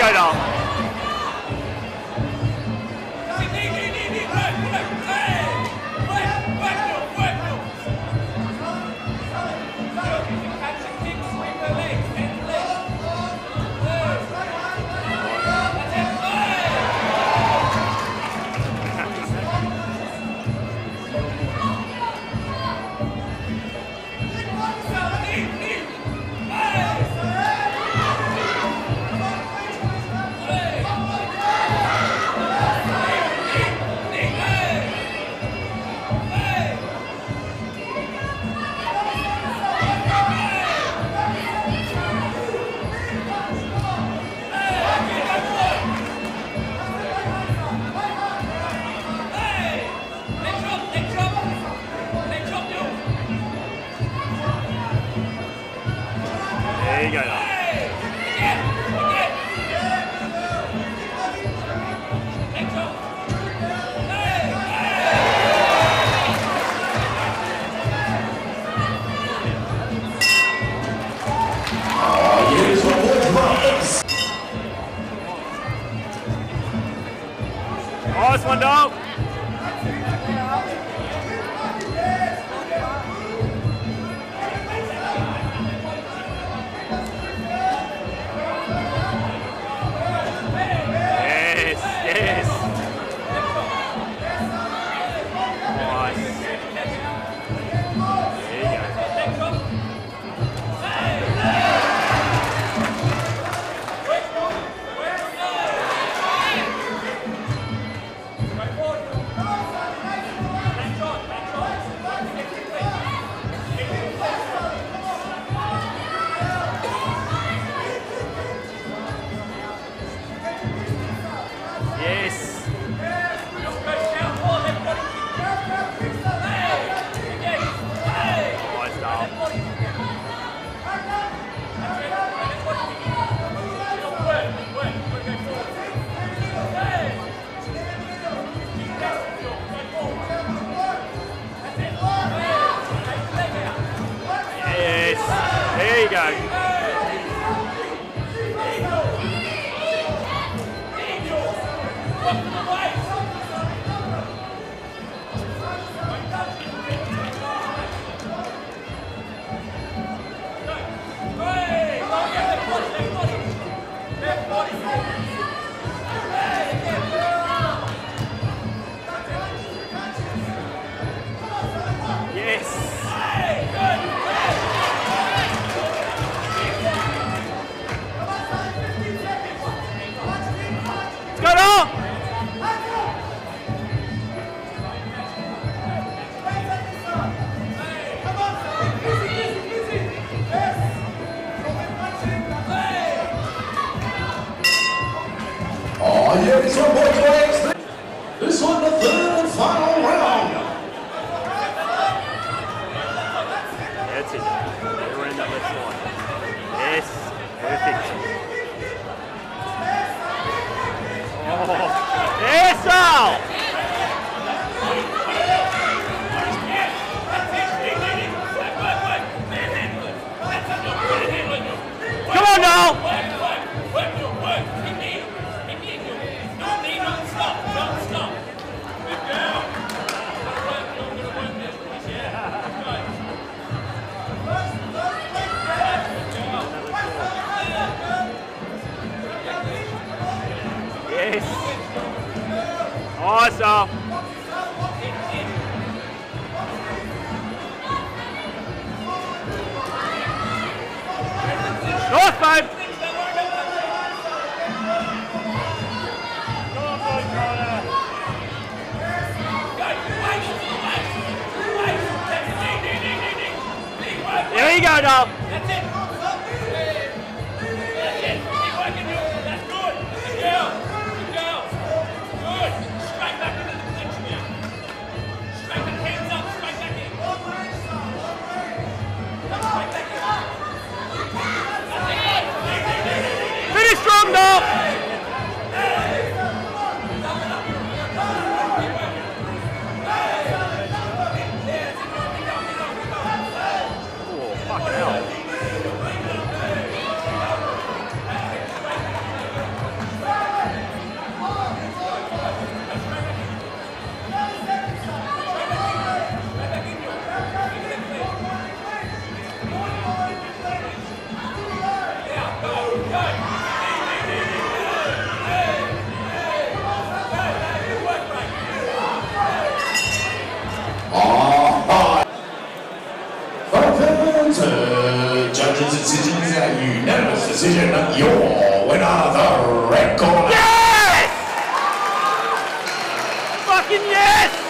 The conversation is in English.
Go down. There you go, There you go. What the drums. This one, the third and final round. That's it. Get around that left line. Yes. Perfect. Oh. Yes, Al. Yes. Awesome. North, babe. There you go, Dom. Finish unanimous decision. Your winner, the red corner. Yes! Fucking yes!